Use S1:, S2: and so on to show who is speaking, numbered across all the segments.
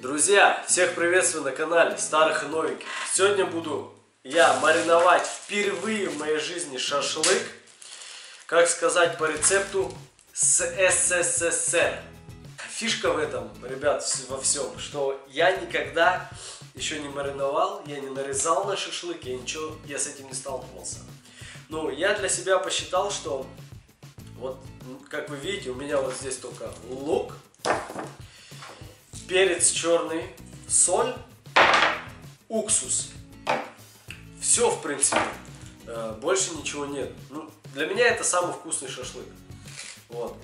S1: Друзья, всех приветствую на канале Старых и Новеньких. Сегодня буду я мариновать впервые в моей жизни шашлык, как сказать по рецепту с СССР. Фишка в этом, ребят, во всем, что я никогда еще не мариновал, я не нарезал на шашлык, я ничего, я с этим не сталкивался. Ну, я для себя посчитал, что вот, как вы видите, у меня вот здесь только лук, перец черный, соль, уксус. Все, в принципе. Э, больше ничего нет. Ну, для меня это самый вкусный шашлык. Вот.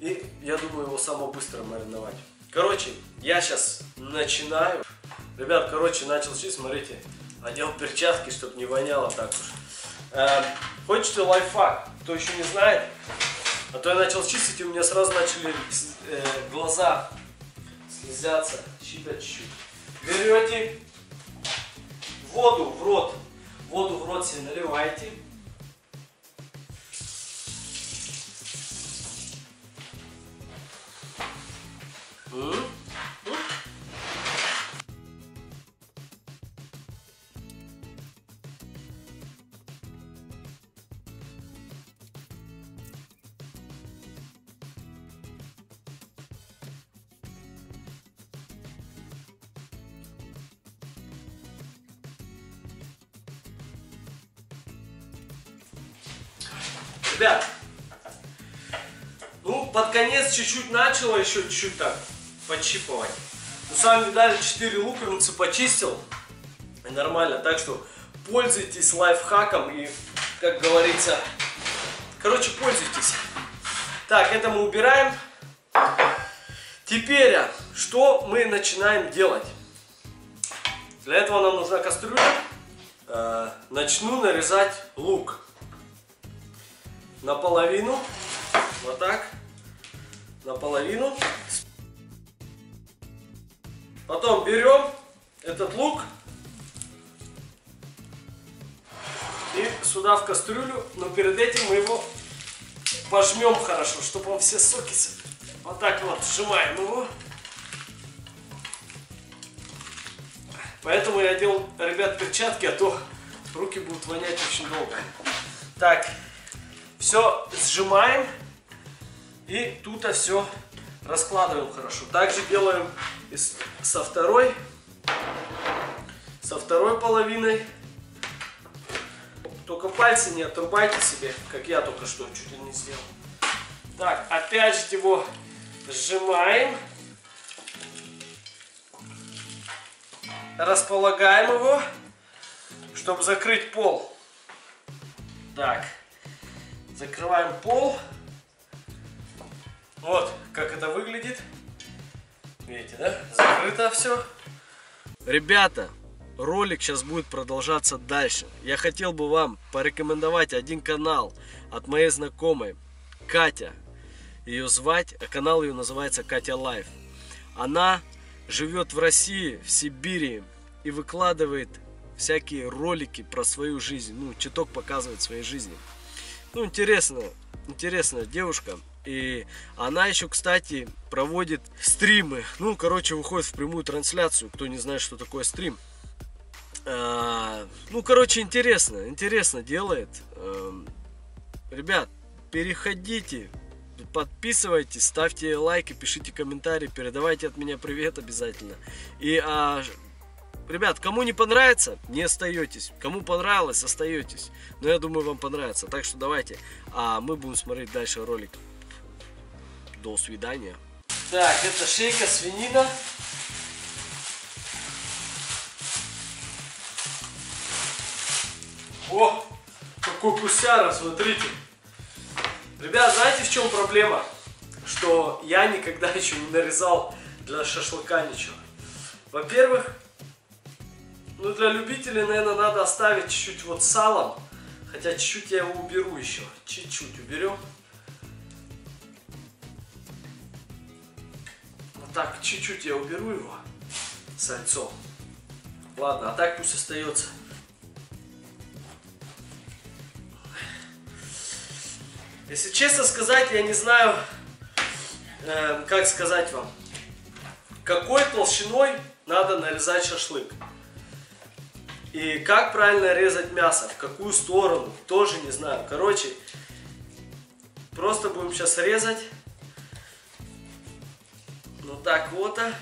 S1: И я думаю его самое быстро мариновать. Короче, я сейчас начинаю. Ребят, короче, начал чистить, смотрите. Одел перчатки, чтобы не воняло так уж. Э, хочете лайфхак? Кто еще не знает? А то я начал чистить, и у меня сразу начали э, глаза слезятся, чуть-чуть. Берете воду в рот, воду в рот себе наливаете. М? Ребят, ну, под конец чуть-чуть начало еще чуть-чуть так подщипывать. Ну, сами видали, 4 луковицы почистил. Нормально. Так что пользуйтесь лайфхаком и, как говорится, короче, пользуйтесь. Так, это мы убираем. Теперь, что мы начинаем делать? Для этого нам нужна кастрюля. Э, начну нарезать лук наполовину, вот так, наполовину. Потом берем этот лук и сюда в кастрюлю, но перед этим мы его пожмем хорошо, чтобы он все соки... Вот так вот сжимаем его. Поэтому я делал, ребят, перчатки, а то руки будут вонять очень долго. Так, все сжимаем и тут все раскладываем хорошо. Также делаем со второй, со второй половиной. Только пальцы не отрубайте себе, как я только что чуть ли не сделал. Так, опять же его сжимаем. Располагаем его, чтобы закрыть пол. Так. Закрываем пол. Вот как это выглядит. Видите, да? Закрыто все. Ребята, ролик сейчас будет продолжаться дальше. Я хотел бы вам порекомендовать один канал от моей знакомой Катя. Ее звать, а канал ее называется Катя Life. Она живет в России, в Сибири и выкладывает всякие ролики про свою жизнь. Ну, чуток показывает своей жизни. Ну, интересно, интересная девушка. И она еще, кстати, проводит стримы. Ну, короче, выходит в прямую трансляцию. Кто не знает, что такое стрим. А, ну, короче, интересно. Интересно делает. А, ребят, переходите, подписывайтесь, ставьте лайки, пишите комментарии, передавайте от меня привет обязательно. И а, Ребят, кому не понравится, не остаетесь. Кому понравилось, остаетесь. Но я думаю, вам понравится. Так что давайте. А мы будем смотреть дальше ролик. До свидания. Так, это шейка свинина. О, какой кусяра, смотрите. Ребят, знаете в чем проблема? Что я никогда еще не нарезал для шашлыка ничего. Во-первых, ну, для любителей, наверное, надо оставить чуть-чуть вот салом. Хотя чуть-чуть я его уберу еще. Чуть-чуть уберем. Вот так, чуть-чуть я уберу его. Сальцом. Ладно, а так пусть остается. Если честно сказать, я не знаю, э, как сказать вам. какой толщиной надо нарезать шашлык. И как правильно резать мясо, в какую сторону, тоже не знаю. Короче, просто будем сейчас резать. Вот так вот. А.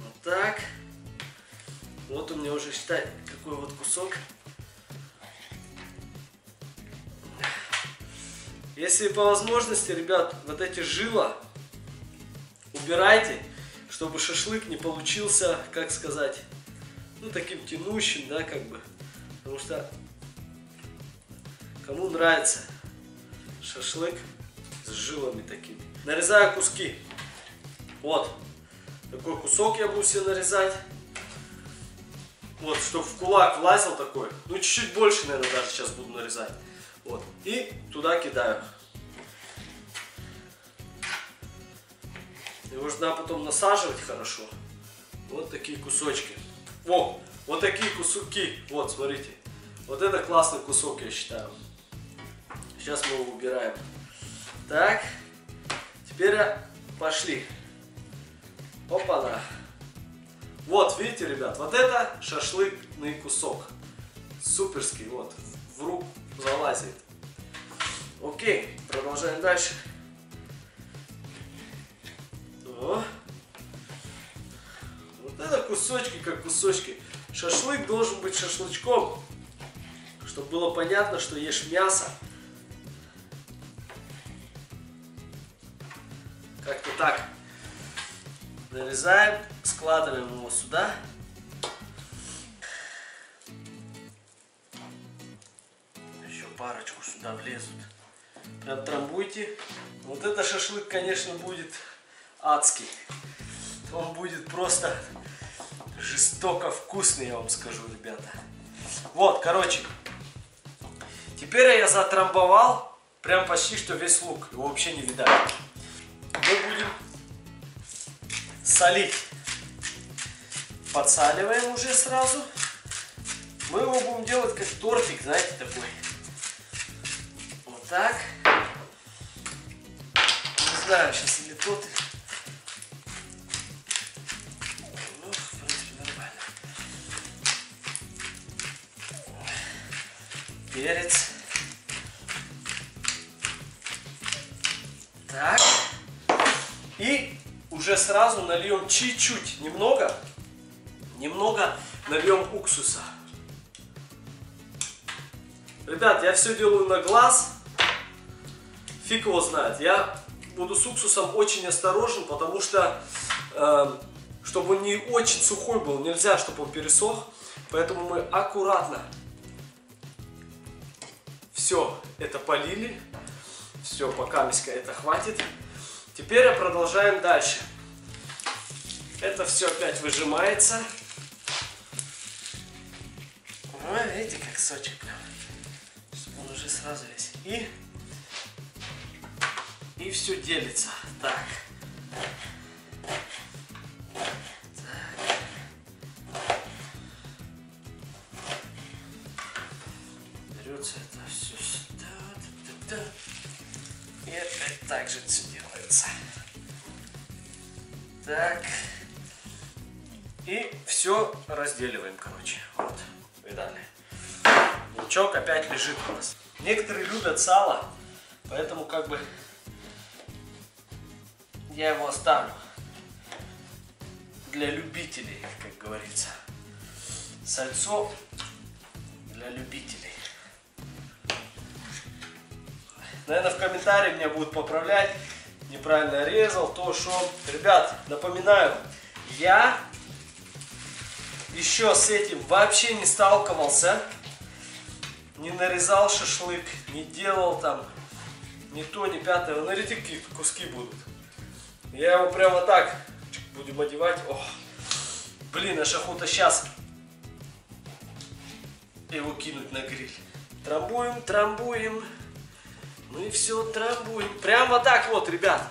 S1: Вот так. Вот у меня уже, считай, какой вот кусок. Если по возможности, ребят, вот эти жила убирайте, чтобы шашлык не получился, как сказать, ну таким тянущим, да, как бы. Потому что кому нравится шашлык с жилами такими. Нарезаю куски. Вот. Такой кусок я буду себе нарезать. Вот, чтобы в кулак влазил такой. Ну, чуть-чуть больше, наверное, даже сейчас буду нарезать. Вот. И туда кидаю. Его нужно потом насаживать хорошо. Вот такие кусочки. О, вот такие кусочки. Вот, смотрите. Вот это классный кусок, я считаю. Сейчас мы его убираем. Так. Теперь пошли. Опа-на. Вот, видите, ребят, вот это шашлыкный кусок. Суперский, вот, в руку залазит. Окей, продолжаем дальше. О. Это кусочки, как кусочки. Шашлык должен быть шашлычком, чтобы было понятно, что ешь мясо. Как-то так. Нарезаем, складываем его сюда. Еще парочку сюда влезут. Прям трамбуйте. Вот это шашлык, конечно, будет адский. Он будет просто жестоко вкусный, я вам скажу, ребята. Вот, короче. Теперь я затрамбовал прям почти что весь лук. Его вообще не видать. Мы будем солить. Подсаливаем уже сразу. Мы его будем делать как тортик, знаете, такой. Вот так. Не знаю, сейчас или тот, Перец. Так. И уже сразу нальем чуть-чуть, немного, немного нальем уксуса. Ребят, я все делаю на глаз. Фиг его знает. Я буду с уксусом очень осторожен, потому что, э, чтобы он не очень сухой был, нельзя, чтобы он пересох. Поэтому мы аккуратно все это полили. Все, пока это хватит. Теперь продолжаем дальше. Это все опять выжимается. Ой, видите, как сочек прям. Он уже сразу весь. И, и все делится. Так. Сюда. И опять так же все делается. Так. И все разделиваем, короче. Вот, видали. Лучок опять лежит у нас. Некоторые любят сало, поэтому как бы я его оставлю для любителей, как говорится. Сальцо для любителей. Наверное, в комментарии меня будут поправлять. Неправильно резал, то, что... Ребят, напоминаю, я еще с этим вообще не сталкивался. Не нарезал шашлык, не делал там ни то, ни пятое. Смотрите, какие куски будут. Я его прямо так будем одевать. Ох, блин, аж охота сейчас его кинуть на гриль. Трамбуем, трамбуем. Ну и все, трамбуем. Прямо так вот, ребят.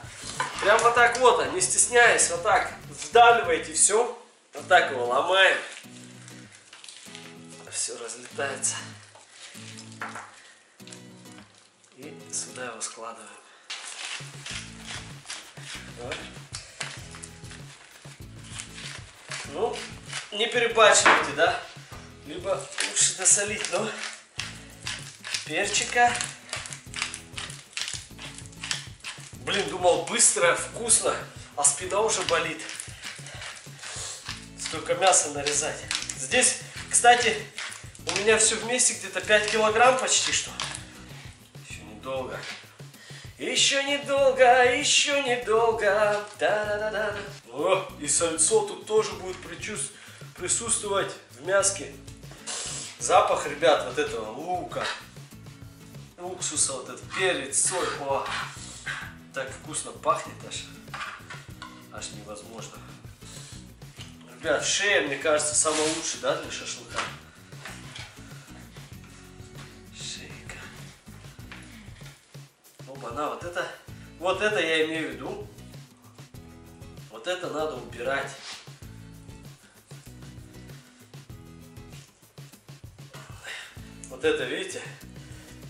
S1: Прямо так вот, не стесняясь, вот так вдавливаете все. Вот так его ломаем. Все разлетается. И сюда его складываем. Ну, не перебарщивайте, да? Либо лучше досолить, но перчика. Блин, думал быстро, вкусно, а спина уже болит. Столько мяса нарезать. Здесь, кстати, у меня все вместе где-то 5 килограмм почти что. Еще недолго. Еще недолго, еще недолго. Да-да-да-да. О, и сальцо тут тоже будет присутствовать в мяске. Запах, ребят, вот этого лука, уксуса, вот этот перец, соль. О, так вкусно пахнет аж. Аж невозможно. Ребят, шея, мне кажется, самая лучшая, да, для шашлыка. Шейка. Оба-на, вот это, вот это я имею в виду. Вот это надо убирать. Вот это, видите?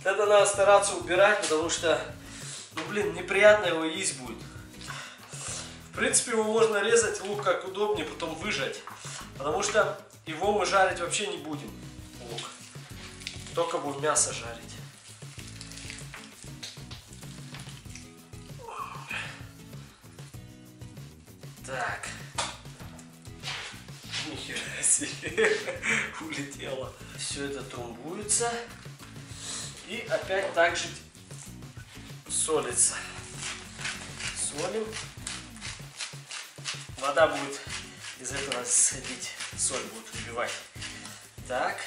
S1: Это надо стараться убирать, потому что, блин, неприятно его есть будет. В принципе, его можно резать лук как удобнее, потом выжать. Потому что его мы жарить вообще не будем, лук. Только будем мясо жарить. Так. Нихера себе. Улетело. Все это тумбуется. И опять также солится. Солим. Вода будет из этого сходить. Соль будет убивать. Так.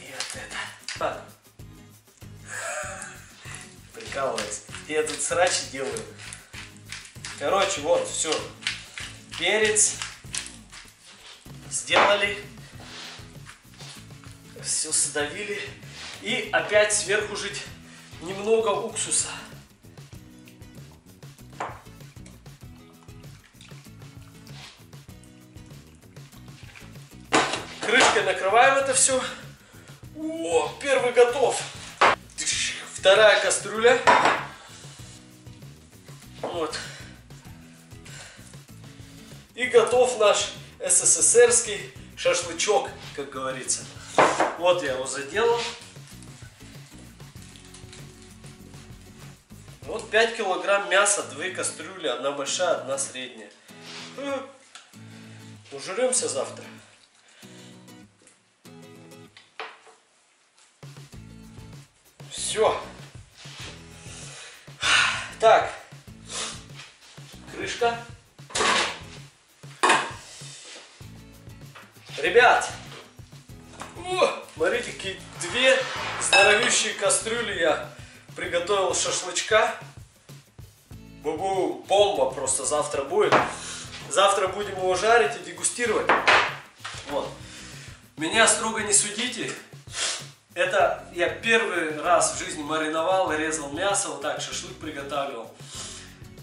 S1: И вот это. Так. Прикалываюсь. Я тут срачи делаю. Короче, вот, все. Перец. Сделали все сдавили. И опять сверху жить немного уксуса. Крышкой накрываем это все. О, первый готов. Вторая кастрюля. Вот. И готов наш СССРский шашлычок, как говорится. Вот я его заделал. Вот 5 килограмм мяса, две кастрюли, одна большая, одна средняя. Ужремся завтра. Все. Так. Крышка. Ребят, о, смотрите, какие две здоровющие кастрюли я приготовил шашлычка. Бу-бу, бомба просто завтра будет. Завтра будем его жарить и дегустировать. Вот. Меня строго не судите. Это я первый раз в жизни мариновал резал мясо, вот так шашлык приготавливал.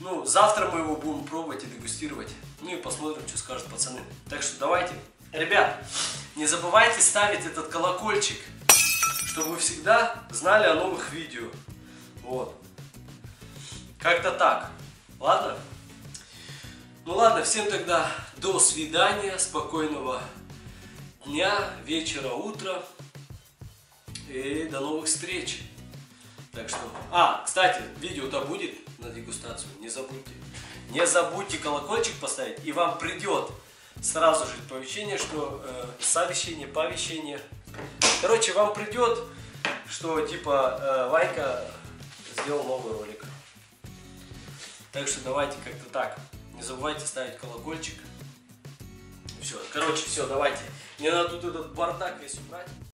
S1: Ну, завтра мы его будем пробовать и дегустировать. Ну и посмотрим, что скажут пацаны. Так что давайте. Ребят, не забывайте ставить этот колокольчик, чтобы вы всегда знали о новых видео. Вот. Как-то так. Ладно? Ну ладно, всем тогда до свидания, спокойного дня, вечера, утра. И до новых встреч. Так что... А, кстати, видео-то будет на дегустацию, не забудьте. Не забудьте колокольчик поставить, и вам придет сразу же оповещение, что э, совещание, повещение. Короче, вам придет, что типа э, Ванька сделал новый ролик. Так что давайте как-то так. Не забывайте ставить колокольчик. Все, короче, все, давайте. Мне надо тут этот бардак весь убрать.